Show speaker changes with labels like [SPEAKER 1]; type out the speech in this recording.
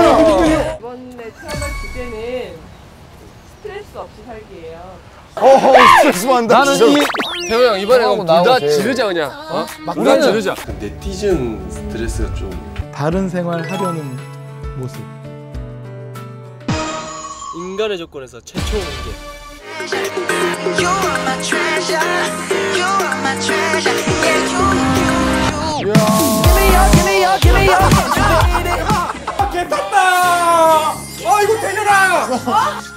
[SPEAKER 1] 이번에 태어날 주제는 스트레스 없이 살기예요.
[SPEAKER 2] 어허 스트레스 받는다.
[SPEAKER 3] 나는. 이 태호 형 이번에 둘다. 지르자 그냥. 어? 둘다
[SPEAKER 4] 막내는-
[SPEAKER 3] 지르자.
[SPEAKER 5] 네티즌 스트레스가 좀
[SPEAKER 6] 다른 생활 하려는 모습.
[SPEAKER 7] 인간의 조건에서 최초 공개.
[SPEAKER 2] 괜찮다. 아 이거 되려나?